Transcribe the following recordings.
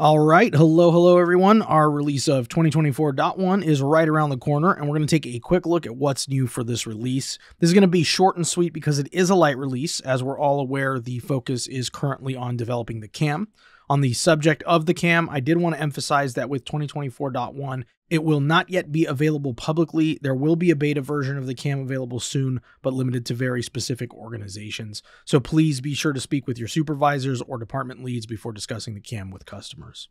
All right. Hello, hello, everyone. Our release of 2024.1 is right around the corner, and we're going to take a quick look at what's new for this release. This is going to be short and sweet because it is a light release. As we're all aware, the focus is currently on developing the cam. On the subject of the cam, I did want to emphasize that with 2024.1, it will not yet be available publicly. There will be a beta version of the cam available soon, but limited to very specific organizations. So please be sure to speak with your supervisors or department leads before discussing the cam with customers.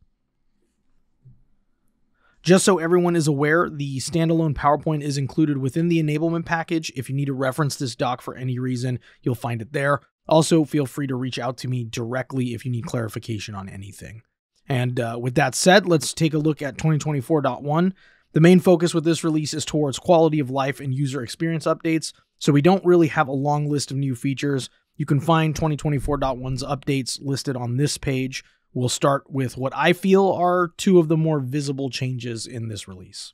Just so everyone is aware, the standalone PowerPoint is included within the enablement package. If you need to reference this doc for any reason, you'll find it there. Also, feel free to reach out to me directly if you need clarification on anything. And uh, with that said, let's take a look at 2024.1. The main focus with this release is towards quality of life and user experience updates, so we don't really have a long list of new features. You can find 2024.1's updates listed on this page. We'll start with what I feel are two of the more visible changes in this release.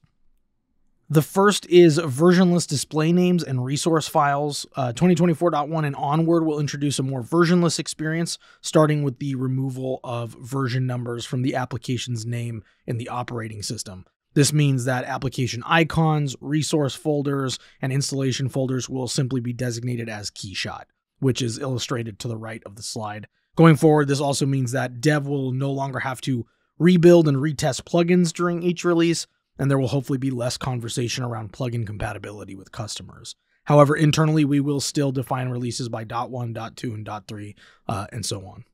The first is versionless display names and resource files. Uh, 2024.1 and onward will introduce a more versionless experience, starting with the removal of version numbers from the application's name in the operating system. This means that application icons, resource folders, and installation folders will simply be designated as keyshot, which is illustrated to the right of the slide. Going forward, this also means that dev will no longer have to rebuild and retest plugins during each release, and there will hopefully be less conversation around plugin compatibility with customers. However, internally, we will still define releases by .1, .2, and .3, uh, and so on.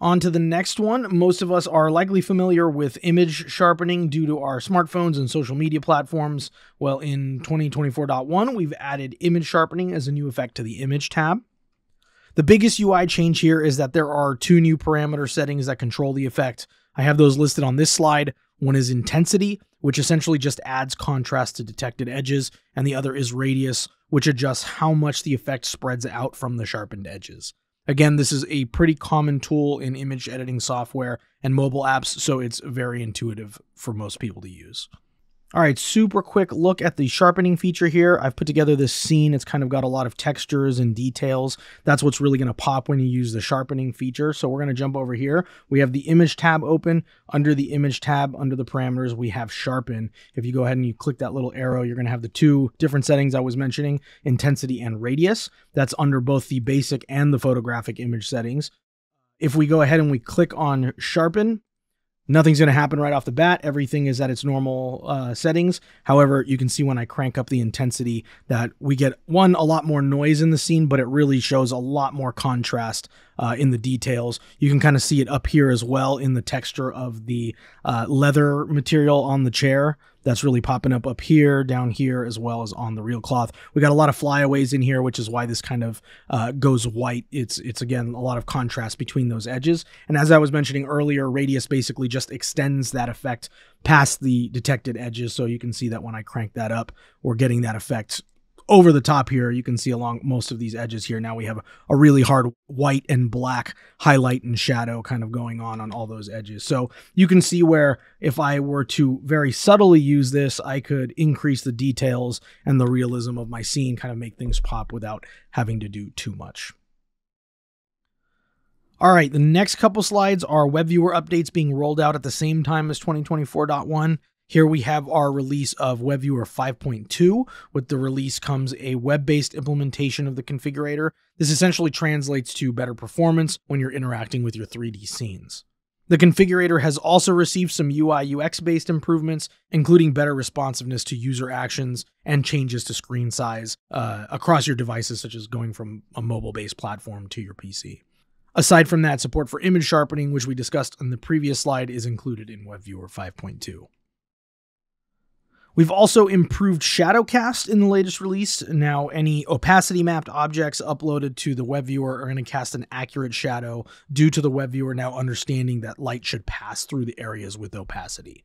On to the next one. Most of us are likely familiar with image sharpening due to our smartphones and social media platforms. Well, in 2024.1, we've added image sharpening as a new effect to the image tab. The biggest UI change here is that there are two new parameter settings that control the effect. I have those listed on this slide. One is intensity, which essentially just adds contrast to detected edges, and the other is radius, which adjusts how much the effect spreads out from the sharpened edges. Again, this is a pretty common tool in image editing software and mobile apps, so it's very intuitive for most people to use. All right, super quick look at the sharpening feature here. I've put together this scene. It's kind of got a lot of textures and details. That's what's really going to pop when you use the sharpening feature. So we're going to jump over here. We have the image tab open. Under the image tab, under the parameters, we have sharpen. If you go ahead and you click that little arrow, you're going to have the two different settings I was mentioning, intensity and radius. That's under both the basic and the photographic image settings. If we go ahead and we click on sharpen, Nothing's going to happen right off the bat. Everything is at its normal uh, settings. However, you can see when I crank up the intensity that we get one, a lot more noise in the scene, but it really shows a lot more contrast uh, in the details. You can kind of see it up here as well in the texture of the uh, leather material on the chair that's really popping up up here, down here, as well as on the real cloth. We got a lot of flyaways in here, which is why this kind of uh, goes white. It's it's again a lot of contrast between those edges. And as I was mentioning earlier, radius basically just extends that effect past the detected edges. So you can see that when I crank that up, we're getting that effect over the top here, you can see along most of these edges here. Now we have a really hard white and black highlight and shadow kind of going on on all those edges. So you can see where if I were to very subtly use this, I could increase the details and the realism of my scene, kind of make things pop without having to do too much. All right, the next couple slides are web viewer updates being rolled out at the same time as 2024.1. Here we have our release of WebViewer 5.2. With the release comes a web based implementation of the configurator. This essentially translates to better performance when you're interacting with your 3D scenes. The configurator has also received some UI UX based improvements, including better responsiveness to user actions and changes to screen size uh, across your devices, such as going from a mobile based platform to your PC. Aside from that, support for image sharpening, which we discussed in the previous slide, is included in WebViewer 5.2. We've also improved Shadowcast in the latest release. Now, any opacity mapped objects uploaded to the web viewer are going to cast an accurate shadow due to the web viewer now understanding that light should pass through the areas with opacity.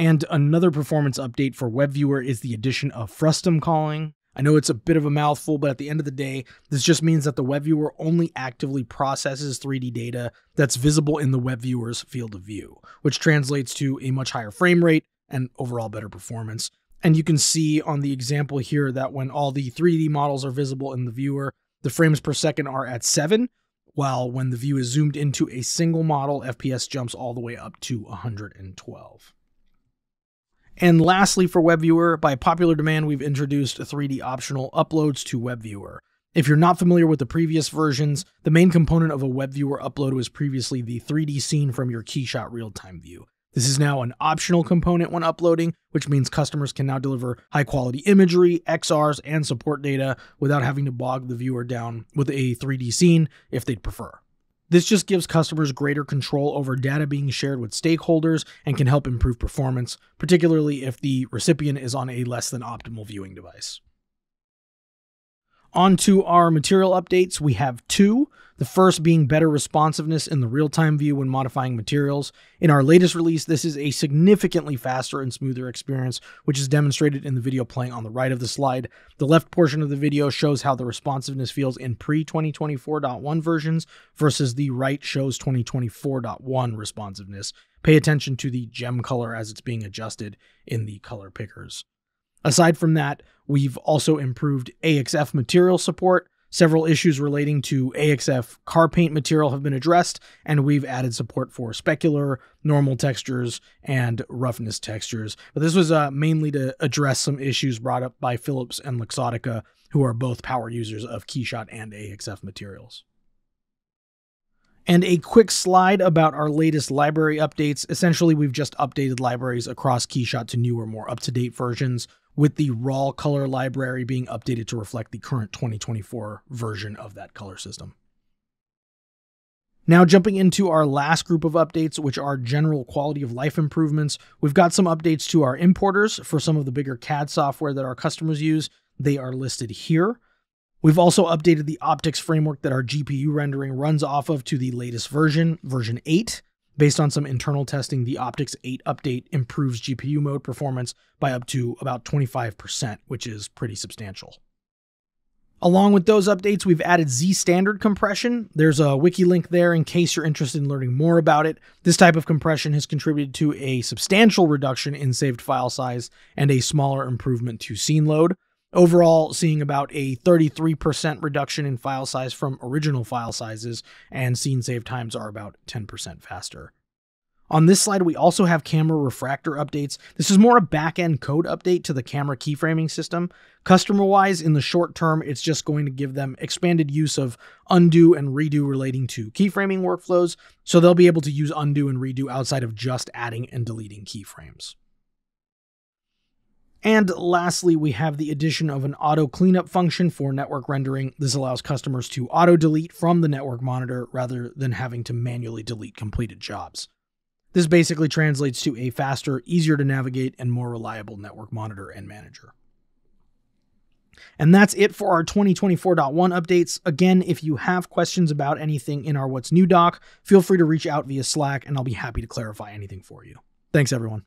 And another performance update for WebViewer is the addition of frustum culling. I know it's a bit of a mouthful, but at the end of the day, this just means that the WebViewer only actively processes 3D data that's visible in the WebViewer's field of view, which translates to a much higher frame rate, and overall better performance. And you can see on the example here that when all the 3D models are visible in the viewer, the frames per second are at 7, while when the view is zoomed into a single model, FPS jumps all the way up to 112. And lastly, for WebViewer, by popular demand, we've introduced 3D optional uploads to WebViewer. If you're not familiar with the previous versions, the main component of a WebViewer upload was previously the 3D scene from your Keyshot real-time view. This is now an optional component when uploading, which means customers can now deliver high quality imagery, XRs, and support data without having to bog the viewer down with a 3D scene if they'd prefer. This just gives customers greater control over data being shared with stakeholders and can help improve performance, particularly if the recipient is on a less than optimal viewing device. On to our material updates, we have two. The first being better responsiveness in the real time view when modifying materials. In our latest release, this is a significantly faster and smoother experience, which is demonstrated in the video playing on the right of the slide. The left portion of the video shows how the responsiveness feels in pre 2024.1 versions versus the right shows 2024.1 responsiveness. Pay attention to the gem color as it's being adjusted in the color pickers. Aside from that, we've also improved AXF material support. Several issues relating to AXF car paint material have been addressed, and we've added support for specular, normal textures, and roughness textures. But this was uh, mainly to address some issues brought up by Philips and Luxottica, who are both power users of Keyshot and AXF materials. And a quick slide about our latest library updates. Essentially, we've just updated libraries across Keyshot to newer, more up to date versions with the RAL color library being updated to reflect the current 2024 version of that color system. Now, jumping into our last group of updates, which are general quality of life improvements, we've got some updates to our importers for some of the bigger CAD software that our customers use. They are listed here. We've also updated the OptiX framework that our GPU rendering runs off of to the latest version, version 8. Based on some internal testing, the OptiX 8 update improves GPU mode performance by up to about 25%, which is pretty substantial. Along with those updates, we've added Zstandard compression. There's a wiki link there in case you're interested in learning more about it. This type of compression has contributed to a substantial reduction in saved file size and a smaller improvement to scene load. Overall, seeing about a 33% reduction in file size from original file sizes, and scene save times are about 10% faster. On this slide, we also have camera refactor updates. This is more a back-end code update to the camera keyframing system. Customer-wise, in the short term, it's just going to give them expanded use of undo and redo relating to keyframing workflows, so they'll be able to use undo and redo outside of just adding and deleting keyframes. And lastly, we have the addition of an auto cleanup function for network rendering. This allows customers to auto delete from the network monitor rather than having to manually delete completed jobs. This basically translates to a faster, easier to navigate, and more reliable network monitor and manager. And that's it for our 2024.1 updates. Again, if you have questions about anything in our What's New doc, feel free to reach out via Slack and I'll be happy to clarify anything for you. Thanks, everyone.